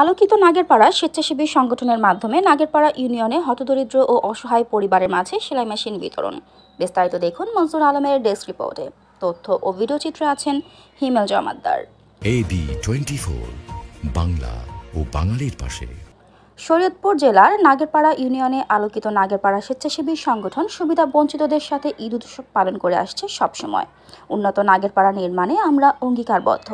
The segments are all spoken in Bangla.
আলোকিত নাগেরপাড়া স্বেচ্ছাসেবী সংগঠনের মাধ্যমে নাগেরপাড়া ইউনিয়নে হতদরিদ্র ও অসহায় পরিবারের মাঝে সেলাই মেশিন বিতরণ। বিস্তারিত দেখুন মনসুর আলমের ডেস্ক রিপোর্টে। তথ্য ও ভিডিও চিত্রে আছেন Himel Jamaddar. A B twenty Bangla ও বাঙালির পাশে। শরীয়তপুর জেলার নাগেরপাড়া ইউনিয়নে আলোকিত নাগেরপাড়া স্বেচ্ছাসেবী সংগঠন সুবিধা বঞ্চিতদের সাথে ঈদ উৎসব পালন করে আসছে সবসময়। উন্নত নাগেরপাড়া নির্মাণে আমরা অঙ্গীকারবদ্ধ।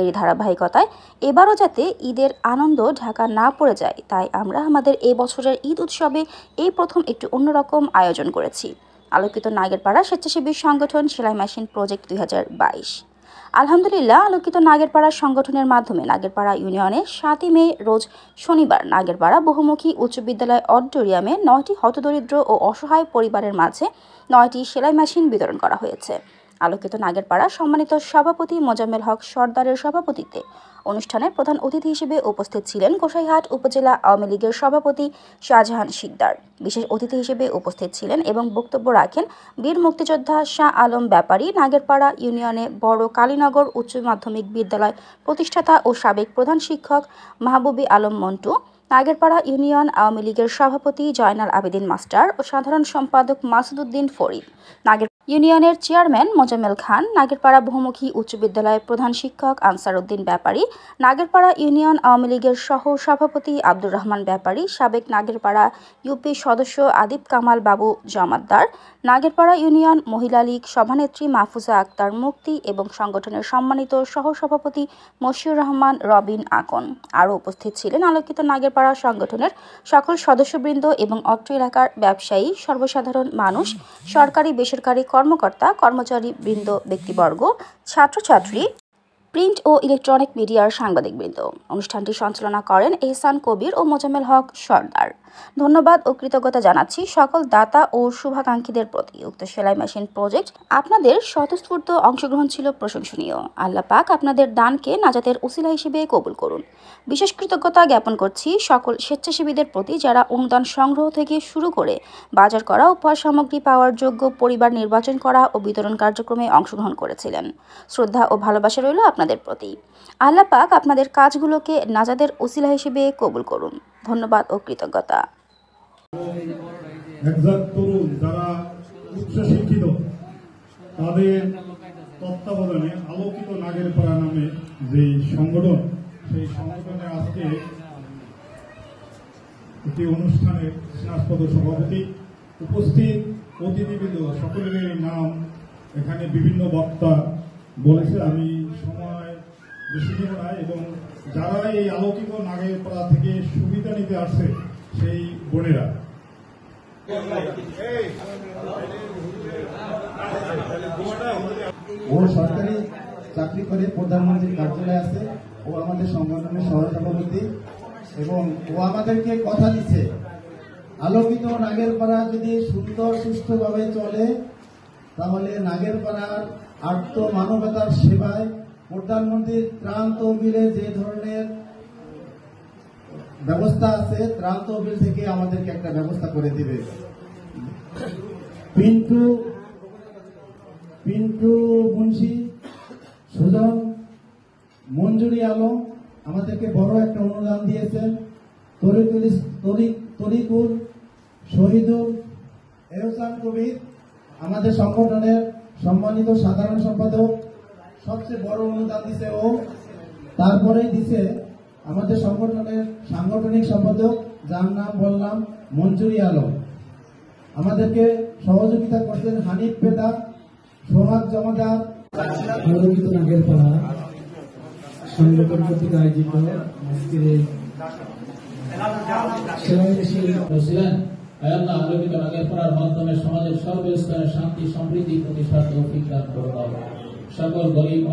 এরই ধারাবাহিকতায়। এবারও যাতে ঈদের আনন্দ ঢাকা না পড়ে যায়, তাই আমরা আমাদের এ বছরের ঈদ উৎসবে এই প্রথম একটু অন্যরকম আয়োজন করেছি। আলোকিত নাগেরপাড়া স্বেচ্ছাসেবী সংগঠন সেলাই মেশিন প্রজেক্ট দুই হাজার বাইশ। আলহামদুলিল্লাহ, আলোকিত নাগেরপাড়া সংগঠনের মাধ্যমে নাগেরপাড়া ইউনিয়নে সাতই মে রোজ শনিবার নাগেরপাড়া বহুমুখী উচ্চ বিদ্যালয় অডিটোরিয়ামে নয়টি হতদরিদ্র ও অসহায় পরিবারের মাঝে নয়টি সেলাই মেশিন বিতরণ করা হয়েছে। আলোকিত নাগেরপাড়া সম্মানিত সভাপতি মোজাম্মেল হক সর্দারের সভাপতিত্বে। অনুষ্ঠানের প্রধান অতিথি হিসেবে উপস্থিত ছিলেন গোসাইহাট উপজেলা আওয়ামী লীগের সভাপতি শাহজাহান শিকদার। বিশেষ অতিথি হিসেবে উপস্থিত ছিলেন এবং বক্তব্য রাখেন বীর মুক্তিযোদ্ধা শাহ আলম ব্যাপারী, নাগেরপাড়া ইউনিয়নে বড় কালীনগর উচ্চ মাধ্যমিক বিদ্যালয় প্রতিষ্ঠাতা ও সাবেক প্রধান শিক্ষক মাহবুবি আলম মন্টু, নাগেরপাড়া ইউনিয়ন আওয়ামী লীগের সভাপতি জয়নাল আবেদিন মাস্টার ও সাধারণ সম্পাদক মাসুদুদ্দিন ফরিদ। নাগের ইউনিয়নের চেয়ারম্যান মোজাম্মেল খান, নাগেরপাড়া বহুমুখী উচ্চ বিদ্যালয়ের প্রধান শিক্ষক আনসার উদ্দিন ব্যাপারী, নাগেরপাড়া ইউনিয়ন আওয়ামী লীগের সহ সভাপতি আব্দুর রহমান ব্যাপারী, সাবেক নাগেরপাড়া ইউপি সদস্য আদিব কামাল বাবু জমাদ্দার, নাগেরপাড়া ইউনিয়ন মহিলা লীগ সভানেত্রী মাহফুজা আক্তার মুক্তি এবং সংগঠনের সম্মানিত সহসভাপতি মশিউর রহমান, রবিন আকন। আরও উপস্থিত ছিলেন আলোকিত নাগেরপাড়া সংগঠনের সকল সদস্যবৃন্দ এবং অত্র এলাকার ব্যবসায়ী, সর্বসাধারণ মানুষ, সরকারি, বেসরকারি কর্মকর্তা কর্মচারী বৃন্দ ব্যক্তিবর্গ ছাত্রছাত্রী প্রিন্ট ও ইলেকট্রনিক মিডিয়ার সাংবাদিকবৃন্দ। অনুষ্ঠানটি সঞ্চালনা করেন এহসান কবির ও মোজাম্মেল হক সর্দার। ধন্যবাদ ও কৃতজ্ঞতা জানাচ্ছি সকল দাতা ও শুভাকাঙ্ক্ষীদের প্রতি। উক্ত সেলাই মেশিন প্রজেক্ট আপনাদের স্বতঃস্ফূর্ত অংশগ্রহণ ছিল প্রশংসনীয়। আল্লাহ পাক আপনাদের দানকে নাজাতের উসিলা হিসেবে কবুল করুন। বিশেষ কৃতজ্ঞতা জ্ঞাপন করছি সকল স্বেচ্ছাসেবীদের প্রতি যারা অনুদান সংগ্রহ থেকে শুরু করে বাজার করা, উপহার সামগ্রী পাওয়ার যোগ্য পরিবার নির্বাচন করা ও বিতরণ কার্যক্রমে অংশগ্রহণ করেছিলেন। শ্রদ্ধা ও ভালোবাসা রইল আপনাদের প্রতি। আল্লাহ পাক আপনাদের কাজগুলোকে নাজাদের উসিলা হিসেবে কবুল করুন। ধন্যবাদ ও কৃতজ্ঞতা। তত্ত্বাবধানে আলোকিত নামে যে সংগঠন, সেই সংগঠনে আজকে একটি অনুষ্ঠানের সভাপতি উপস্থিত। অতিথিবৃন্দ সকলের নাম এখানে বিভিন্ন বক্তা বলেছে। আমি সময় বেশি দেব না এবং যারা এই আলোকিত নাগেরপাড়া থেকে সুবিধা নিতে আসছে, সেই বোনেরা। ও সরকারি চাকরি করে প্রধানমন্ত্রীর কার্যালয়ে আছে ও আমাদের সংগঠনের সহসভাপতি এবং ও আমাদেরকে কথা দিচ্ছে, আলোকিত নাগেরপাড়া যদি সুন্দর সুস্থভাবে চলে, তাহলে নাগেরপাড়ার আর্ত মানবতার সেবায় প্রধানমন্ত্রীর ত্রাণ তহবিলে যে ধরনের ব্যবস্থা আছে, ত্রাণ তহবিল থেকে আমাদেরকে একটা ব্যবস্থা করে দিবে। পিন্টু পিন্টু মুন্সি, সুজন, মঞ্জুরি আলম আমাদেরকে বড় একটা অনুদান দিয়েছেন। তরিকুল তরিকুল, শহীদুল, এহসান কবির, আমাদের সংগঠনের সম্মানিত সাধারণ সম্পাদক সবচেয়ে বড় অনুদান দিছে ও। তারপরে দিছে আমাদের সংগঠনের সাংগঠনিক সম্পাদক, যার নাম বললাম মঞ্জুরি আলম। আমাদেরকে সহযোগিতা করতেন হানিফ পেদা সোহাগ জমাদার। আলোকিত নাগের পাড়া সংগঠন কর্তৃক আয়োজিত আজকের আলোকিত নাগের পড়ার মাধ্যমে সমাজের সর্বস্তরে শান্তি, সমৃদ্ধি প্রতিষ্ঠা তৌফিক দান করুন সকল গরিব